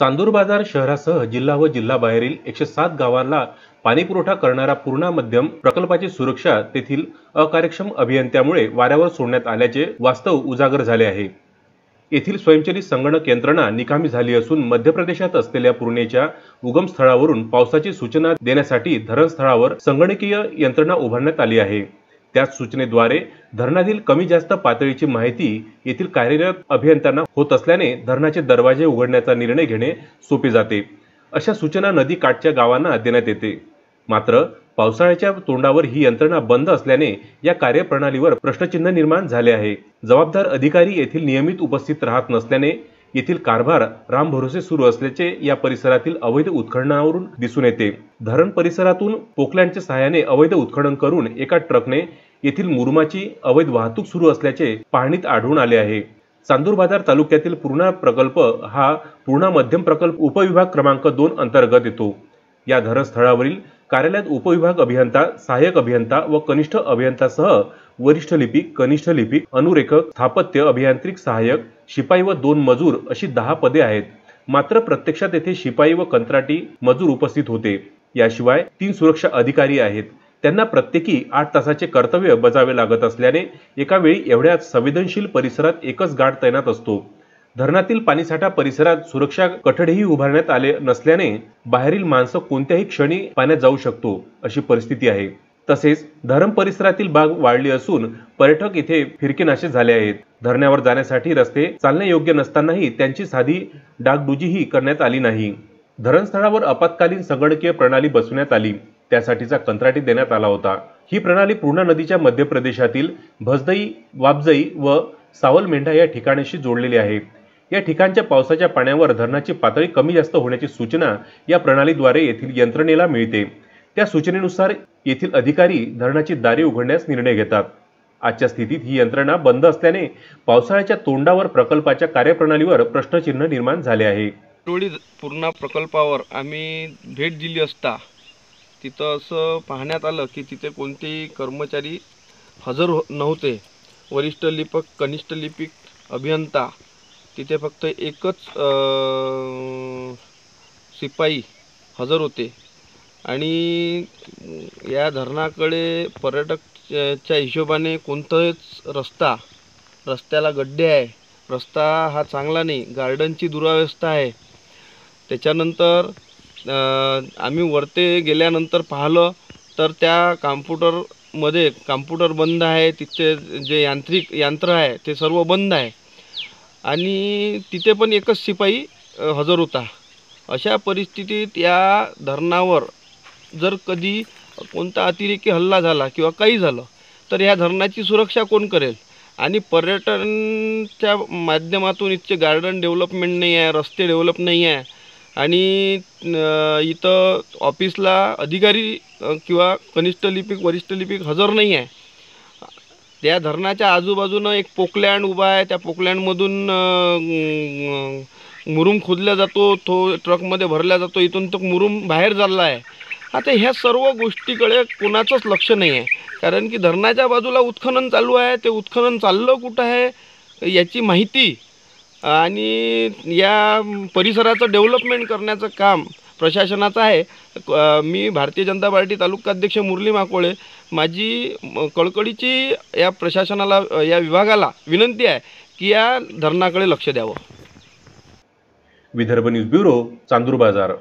चांदूर बाजार शहरासह जिल्हा व जिल्हाबाहेरील एकशे सात गावांना पाणीपुरवठा करणारा पूर्णा मध्यम प्रकल्पाची सुरक्षा तेथील अकार्यक्षम अभियंत्यामुळे वाऱ्यावर सोडण्यात आल्याचे वास्तव उजागर झाले आहे. येथील स्वयंचलित संगणक यंत्रणा निकामी झाली असून मध्य प्रदेशात असलेल्या पूर्णेच्या उगमस्थळावरून पावसाची सूचना देण्यासाठी धरणस्थळावर संगणकीय यंत्रणा उभारण्यात आली आहे. त्याच सूचनेद्वारे धरणातील कमी जास्त पातळीची माहिती येथील कार्यरत अभियंत्यांना होत असल्याने धरणाचे दरवाजे उघडण्याचा निर्णय घेणे सोपे जाते. अशा सूचना नदी काठच्या गावांना देण्यात येते. मात्र पावसाळ्याच्या तोंडावर ही यंत्रणा बंद असल्याने या कार्यप्रणालीवर प्रश्नचिन्ह निर्माण झाले आहे. जबाबदार अधिकारी येथील नियमित उपस्थित राहत नसल्याने येथील कारभार रामभरोसे सुरू असल्याचे या परिसरातील अवैध उत्खननावरून दिसून येते. धरण परिसरातून पोकलँडच्या सहाय्याने अवैध उत्खनन करून एका ट्रकने येथील मुरुमाची अवैध वाहतूक सुरू असल्याचे पाहणीत आढळून आले आहे. चांदूर बाजार तालुक्यातील पूर्णा प्रकल्प हा पूर्णा मध्यम प्रकल्प उपविभाग क्रमांक दोन अंतर्गत येतो. या धरणस्थळावरील कार्यालयात उपविभाग अभियंता सहाय्यक अभियंता व कनिष्ठ अभियंतासह वरिष्ठ लिपिक कनिष्ठ लिपिक अनुरेखक स्थापत्य अभियांत्रिक सहाय्यक शिपाई व दोन मजूर अशी दहा पदे आहेत. मात्र प्रत्यक्षात येथे शिपाई व कंत्राटी मजूर उपस्थित होते. याशिवाय तीन सुरक्षा अधिकारी आहेत. त्यांना प्रत्येकी आठ तासाचे कर्तव्य बजावे लागत असल्याने एका वेळी एवढ्या संवेदनशील परिसरात एकच गाठ तैनात असतो. धरणातील पाणीसाठा परिसरात सुरक्षा कठडही उभारण्यात आले नसल्याने बाहेरील माणसं कोणत्याही क्षणी पाण्यात जाऊ शकतो अशी परिस्थिती आहे. तसेच धरण परिसरातील बाग वाढली असून पर्यटक इथे फिरकेनाशे झाले आहेत. धरणावर जाण्यासाठी रस्ते चालणे योग्य नसतानाही त्यांची साधी डागडुजीही करण्यात आली नाही. धरणस्थळावर आपत्कालीन संगणकीय प्रणाली बसवण्यात आली. त्यासाठीचा कंत्राटी देण्यात आला होता. ही प्रणाली पूर्णा नदीच्या मध्य प्रदेशातील भसदई वाबजई व सावल मेंढा या ठिकाणाशी जोडलेली आहे. या ठिकाणच्या पावसाच्या पाण्यावर धरणाची पातळी कमी जास्त होण्याची सूचना या प्रणालीद्वारे येथील यंत्रणेला मिळते. त्या सूचनेनुसार येथील अधिकारी धरणाची दारे उघडण्यास निर्णय घेतात. आजच्या स्थितीत ही यंत्रणा बंद असल्याने पावसाळ्याच्या तोंडावर प्रकल्पाच्या कार्यप्रणालीवर प्रश्नचिन्ह निर्माण झाले आहे. टोळी पूर्ण प्रकल्पावर आम्ही भेट दिली असता तिथं असं पाहण्यात आलं की तिथे कोणतेही कर्मचारी हजर हो नव्हते. वरिष्ठ लिपक कनिष्ठ लिपिक अभियंता तिथे फक्त एकच सिपाई शिपाई हजर होते. आणि या धरणाकडे पर्यटकच्या हिशोबाने कोणताच रस्ता रस्त्याला गड्डे आहे. रस्ता हा चांगला नाही गार्डनची दुरावस्था आहे. त्याच्यानंतर आम्ही वरते गेल्यानंतर पाहिलं तर त्या कॉम्प्युटरमध्ये कॉम्प्युटर बंद आहे तिथे जे यांत्रिक यंत्र आहे ते सर्व बंद आहे. आणि तिथे पण एकच शिपाई हजर होता. अशा परिस्थितीत या धरणावर जर कधी कोणता अतिरेकी हल्ला झाला किंवा काही झालं तर ह्या धरणाची सुरक्षा कोण करेल? आणि पर्यटनच्या माध्यमातून इथचे गार्डन डेव्हलपमेंट नाही आहे रस्ते डेव्हलप नाही आहे आणि इथं ऑफिसला अधिकारी किंवा कनिष्ठ लिपिक वरिष्ठ लिपिक हजर नाही आहे. त्या धरणाच्या आजूबाजूनं एक पोकलँड उभा आहे त्या पोकलँडमधून मुरुम खोदला जातो तो ट्रकमध्ये भरला जातो इथून तो मुरुम बाहेर चालला आहे. आता ह्या सर्व गोष्टीकडे कोणाचंच लक्ष नाही आहे कारण की धरणाच्या बाजूला उत्खनन चालू आहे ते उत्खनन चाललं कुठं आहे याची माहिती आणि या परिसराचं डेव्हलपमेंट करण्याचं काम प्रशासनाचं आहे. मी भारतीय जनता पार्टी तालुकाध्यक्ष मुरली माकोळे माझी म, कळकळीची या प्रशासनाला या विभागाला विनंती आहे की या धरणाकडे लक्ष द्यावं. विदर्भ न्यूज ब्युरो चांदूर बाजार.